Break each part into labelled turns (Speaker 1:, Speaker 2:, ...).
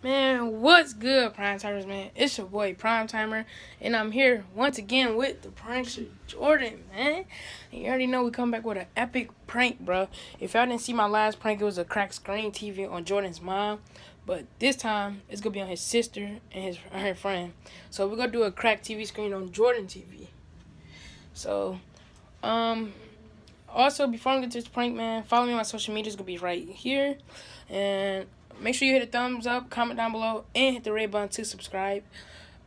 Speaker 1: Man, what's good, Prime Timers, man? It's your boy, Prime Timer, and I'm here once again with the prankster Jordan, man. And you already know we come back with an epic prank, bro. If y'all didn't see my last prank, it was a cracked screen TV on Jordan's mom. But this time, it's going to be on his sister and his her friend. So we're going to do a cracked TV screen on Jordan TV. So, um, also, before I get to this prank, man, follow me on my social media. It's going to be right here. And make sure you hit a thumbs up, comment down below, and hit the red button to subscribe.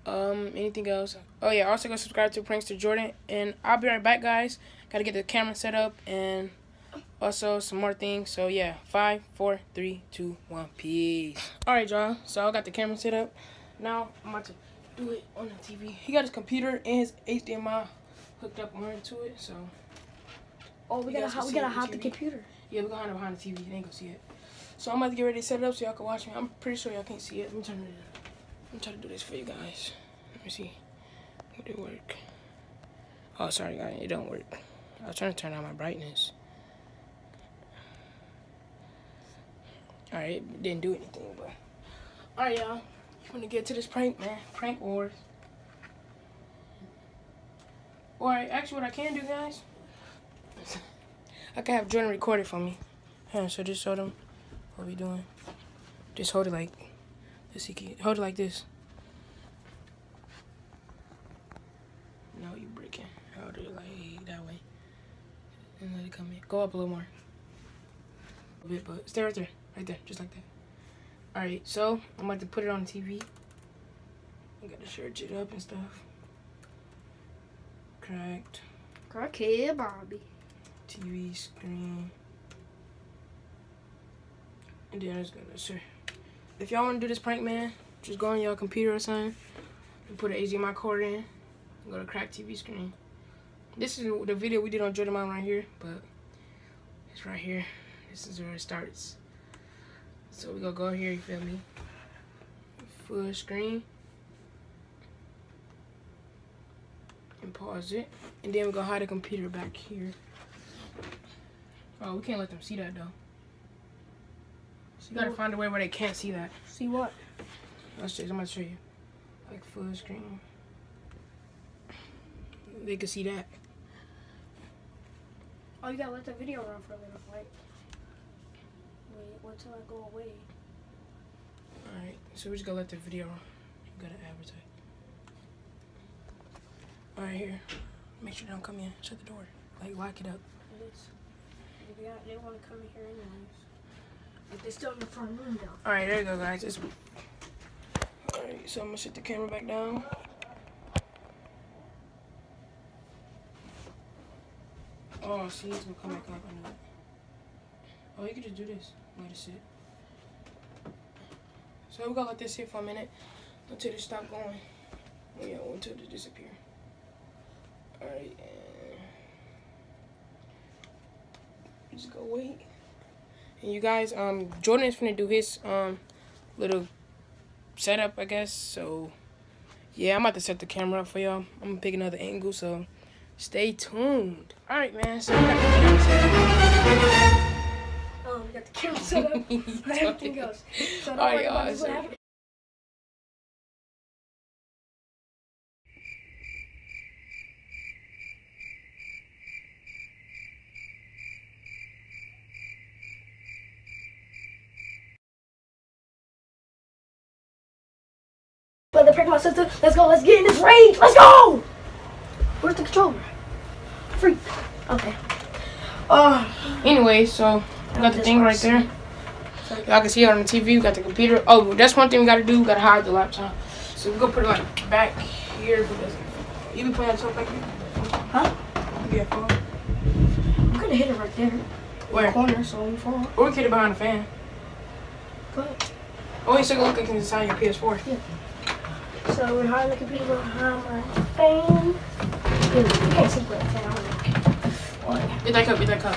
Speaker 1: Um, anything else? Oh yeah, also go subscribe to Prankster Jordan, and I'll be right back, guys. Gotta get the camera set up and also some more things. So yeah, five, four, three, two, one, peace. All right, y'all. So I got the camera set up. Now I'm about to do it on the TV. He got his computer and his HDMI hooked up onto it. So.
Speaker 2: Oh, we gotta we gotta hide the computer.
Speaker 1: Yeah, we're gonna hide it behind the TV. They ain't gonna see it. So I'm about to get ready to set it up so y'all can watch me. I'm pretty sure y'all can't see it. Let me turn it. Let me try to do this for you guys. Let me see. Would it work? Oh, sorry, guys. It don't work. I was trying to turn on my brightness. Alright, it didn't do anything, but... Alright, y'all. You want to get to this prank, man. Prank wars. Alright, actually what I can do, guys... I can have Jordan record it for me. Yeah, so just show them what we doing? Just hold it like this. Hold it like this. No, you're breaking. Hold it like that way. And let it come in. Go up a little more. A bit, but stay right there. Right there. Just like that. Alright, so I'm about to put it on TV. I gotta search it up and stuff. Cracked.
Speaker 2: Crackhead Bobby.
Speaker 1: TV screen. And then it's gonna. If y'all wanna do this prank, man, just go on your computer or something and put an HDMI cord in. Go to crack TV screen. This is the video we did on Jordan Mom right here, but it's right here. This is where it starts. So we gonna go here, you feel me? Full screen. And pause it. And then we're gonna hide the computer back here. Oh, we can't let them see that though. You gotta find a way where they can't see that.
Speaker 2: See what?
Speaker 1: Let's check. I'm gonna show you. Like full screen. They can see that.
Speaker 2: Oh, you gotta let the video run for a little, right? Wait, wait till I go away.
Speaker 1: Alright, so we're just gonna let the video run. You gotta advertise. Alright, here. Make sure they don't come in. Shut the door. Like, lock it up.
Speaker 2: It is. They, they want to come in here anyways. But they're still in the front room.
Speaker 1: Alright, there you go, guys. It's... Alright, so I'm gonna set the camera back down. Oh, see, it's gonna come back up. I know it. Oh, you can just do this. Let it sit. So we're gonna let this sit for a minute until it stop going. Yeah, until it disappear. Alright, and just go wait. And you guys, um, Jordan is gonna do his um little setup, I guess. So yeah, I'm about to set the camera up for y'all. I'm gonna pick another angle, so stay tuned. All right, man. So we got the camera set
Speaker 2: up. Oh, we got the camera set up. Everything goes. So
Speaker 1: All right, y'all.
Speaker 2: Prank my sister. Let's go. Let's get in this rage. Let's go. Where's the controller? Freak. Okay.
Speaker 1: Uh. Anyway, so we got the thing right there. Y'all can see it on the TV. We got the computer. Oh, that's one thing we gotta do. We gotta hide the laptop. So we gonna put it like back here because you be playing laptop back here.
Speaker 2: Huh?
Speaker 1: Yeah, phone.
Speaker 2: I'm gonna hit it right there.
Speaker 1: Where?
Speaker 2: The corner, so we fall.
Speaker 1: Or we hit it behind the fan.
Speaker 2: But.
Speaker 1: Oh, you still look like inside your PS4.
Speaker 2: Yeah. So we're hiding the computer behind my fan. You can't see where fan.
Speaker 1: Get that cup, get that cup.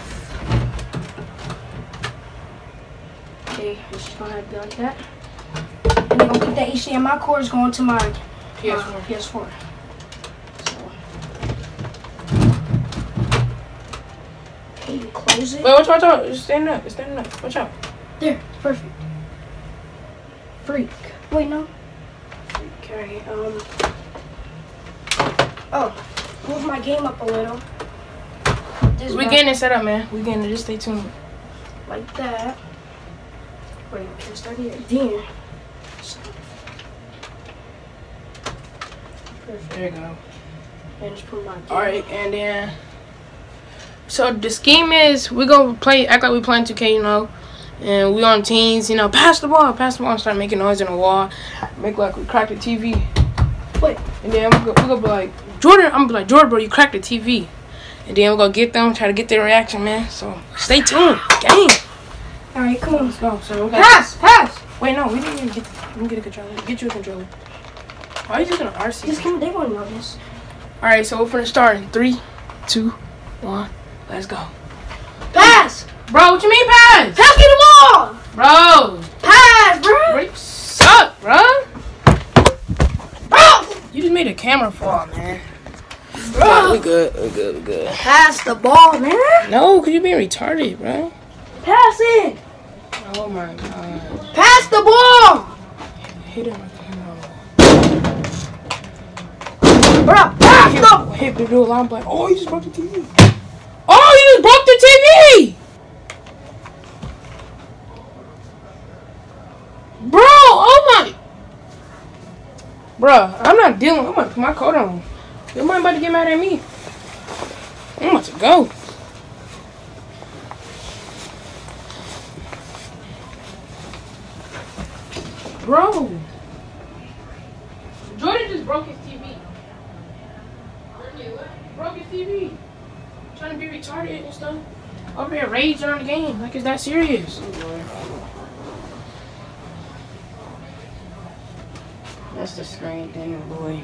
Speaker 2: Okay, it's just gonna have to be like that. And then gonna put that HDMI cord is going to my PS4. Uh, PS4. So. Okay, close it.
Speaker 1: Wait, watch watch out. It's standing up, it's standing up. Watch out.
Speaker 2: There, perfect. freak. Wait, no. Alright, um. Oh, move my game up a little.
Speaker 1: This we getting it set up, man. We're getting it. Just stay tuned.
Speaker 2: Like that. Wait, can I start here? Then.
Speaker 1: Perfect. There you go. And just put my. Alright, and then. So the scheme is we're gonna play act like we playing 2K, you know, and we on teams, you know, pass the ball, pass the ball, and start making noise in the wall, make like we cracked the TV. Wait, and then we gonna, we gonna be like Jordan, I'm gonna be like Jordan, bro, you cracked the TV, and then we're gonna get them, try to get their reaction, man. So stay tuned, game.
Speaker 2: All right, come on,
Speaker 1: let's go. So we got
Speaker 2: pass, pass.
Speaker 1: Wait, no, we didn't even get. Let me get a controller. Get you a controller. Why are you just gonna RC?
Speaker 2: Just come. They want to know this.
Speaker 1: All right, so we're gonna start in three, two, one. Let's go.
Speaker 2: Pass!
Speaker 1: Bro, what you mean pass?
Speaker 2: Pass me the ball!
Speaker 1: Bro!
Speaker 2: Pass, bro!
Speaker 1: bro you suck, bro! Bro! You just made a camera fall, man. Bro! We good, we good, we good.
Speaker 2: Pass the ball, man!
Speaker 1: No, because you being retarded, bro.
Speaker 2: Pass it!
Speaker 1: Oh my god.
Speaker 2: Pass the ball!
Speaker 1: Hit him.
Speaker 2: Bro, pass
Speaker 1: hit,
Speaker 2: the...
Speaker 1: Hit the alarm like, oh, you just broke the TV. Oh, you just broke the TV! Bro, oh my... Bro, I'm not dealing. I'm gonna put my coat on. Your mom about to get mad at me. I'm about to go. Bro. Jordan just broke his TV. Broke his TV trying to be retarded and stuff. Over here raging on the game. Like, is that serious? That's the screen thing, boy.